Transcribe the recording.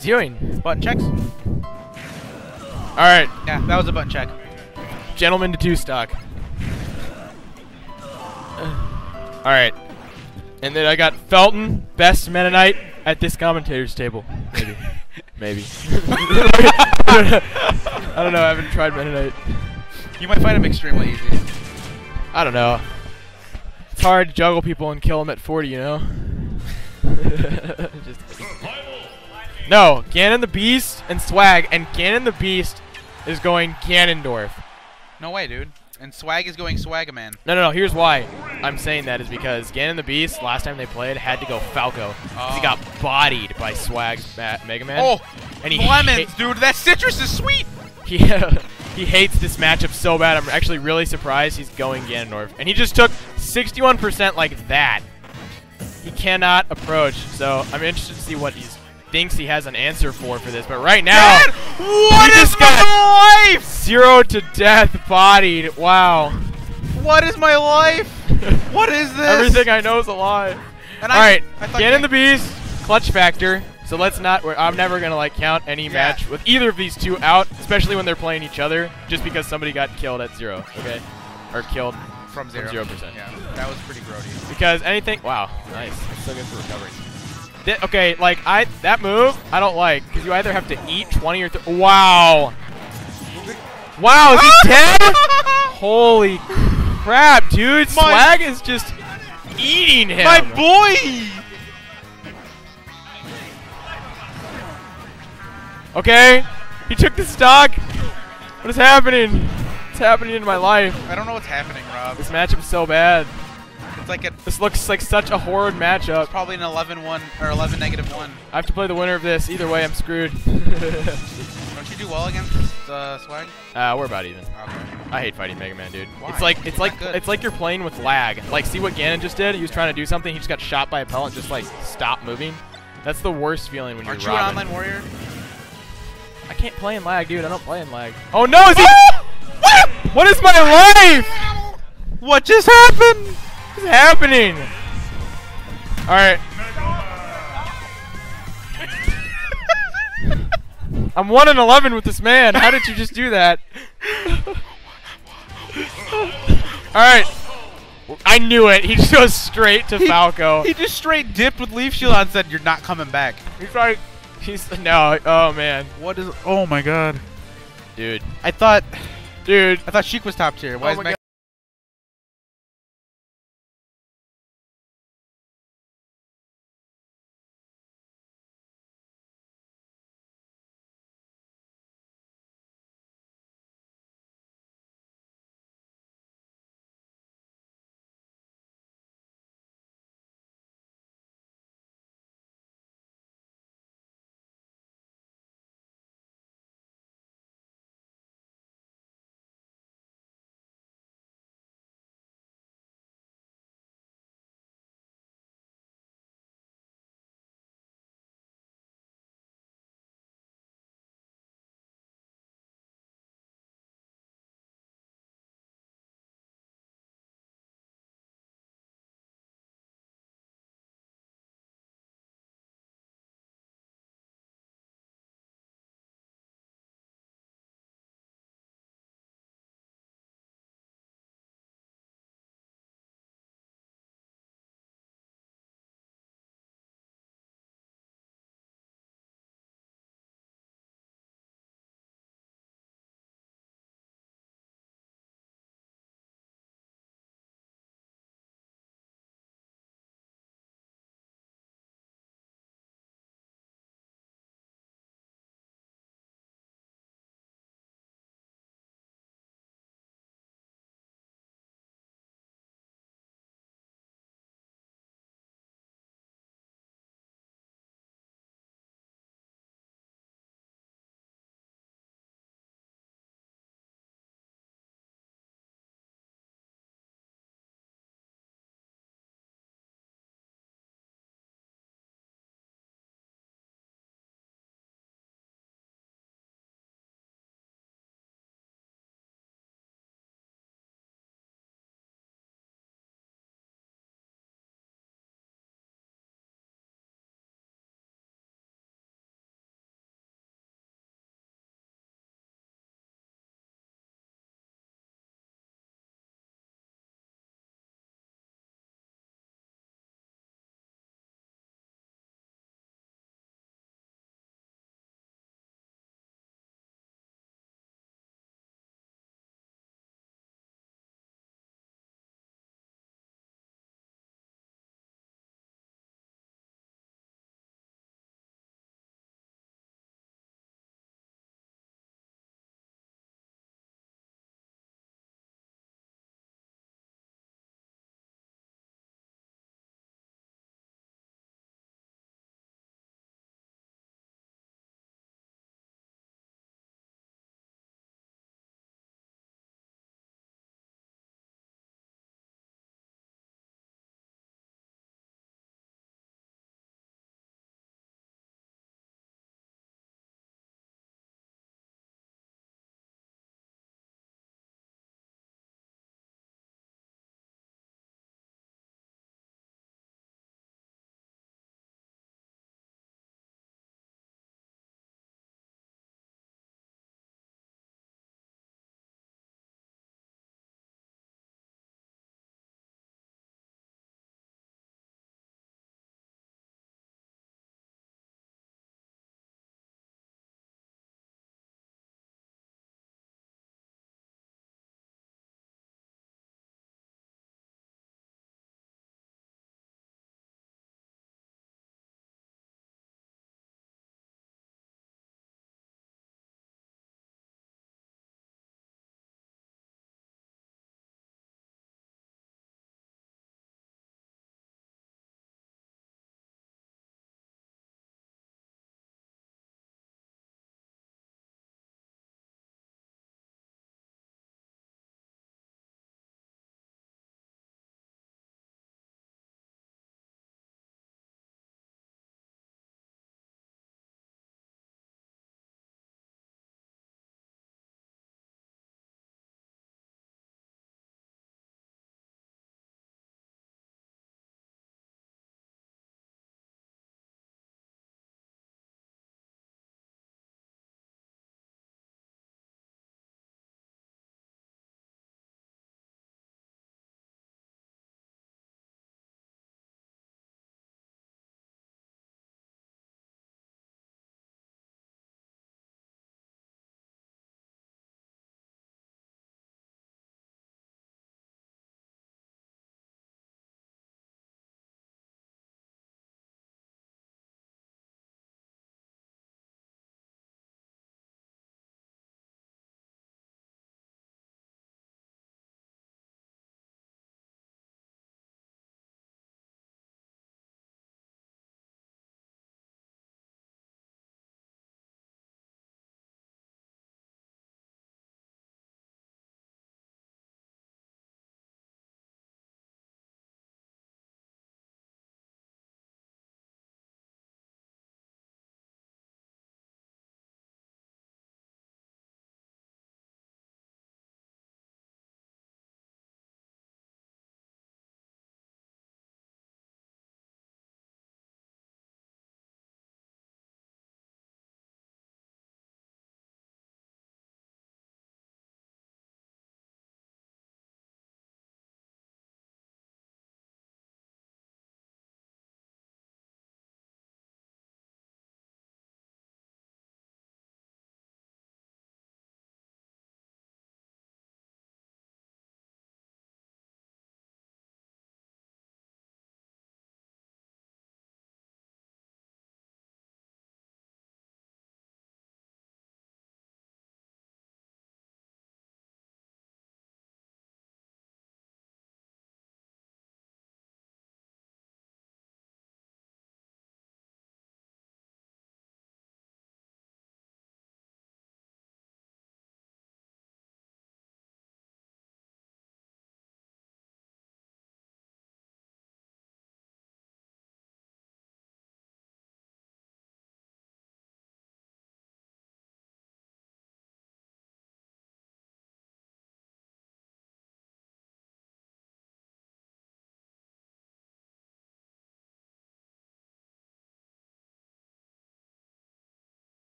What's he doing? Button checks. All right, Yeah, that was a button check. gentlemen to two stock. All right, and then I got Felton, best Meta Knight at this commentator's table. Maybe, maybe. I don't know. I haven't tried Meta Knight. You might find him extremely easy. I don't know. It's hard to juggle people and kill them at 40, you know? Just kidding. No, Ganon the Beast and Swag, and Ganon the Beast is going Ganondorf. No way, dude. And Swag is going Swagaman. No, no, no, here's why I'm saying that is because Ganon the Beast, last time they played, had to go Falco. 'cause He Oh. got bodied by Swag's Mega Man. Oh, and he lemons, dude. That citrus is sweet. he, he hates this matchup so bad. I'm actually really surprised he's going Ganondorf. And he just took 61% like that. He cannot approach. So I'm interested to see what he thinks he has an answer for for this. But right now, Dad, what is my life? zero to death bodied. Wow. What is my life? What is this? Everything I know is a lie. And All I, right, I thought Ganon the Beast, clutch factor. So let's not. I'm never gonna like count any Yeah. match with either of these two out, especially when they're playing each other, just because somebody got killed at zero. Okay, or killed from zero. zero percent. Yeah, that was pretty grody. because anything. Wow, nice. That's so good for recovery. Thi- okay, like I that move I don't like because you either have to eat 20 or th wow. Wow, is he dead? Holy crap, dude! My- Swag is just eating him. My boy. Okay, he took the stock. What is happening? What's happening in my life? I don't know what's happening, Rob. This matchup is so bad. It's like a This looks like such a horrid matchup. probably an 11-1 or 11 negative one. I have to play the winner of this. Either way, I'm screwed. Don't you do well against uh, Swag? uh, we're about even. Okay. I hate fighting Mega Man, dude. Why? It's like it's He's like it's like you're playing with lag. Like, see what Ganon just did? He was trying to do something. He just got shot by a pellet. Just like stop moving. That's the worst feeling when Aren't you're Are you an online warrior? I can't play in lag, dude. I don't play in lag. Oh no! Is he? what is my life? What just happened? What's happening? All right. I'm one and eleven with this man. How did you just do that? All right. I knew it. He just goes straight to Falco. He just straight dipped with Leaf Shield and said, "You're not coming back." He's like, he's no. Oh man, What is? Oh my God! dude, I thought, dude. I thought Sheik was top tier. Why Oh is my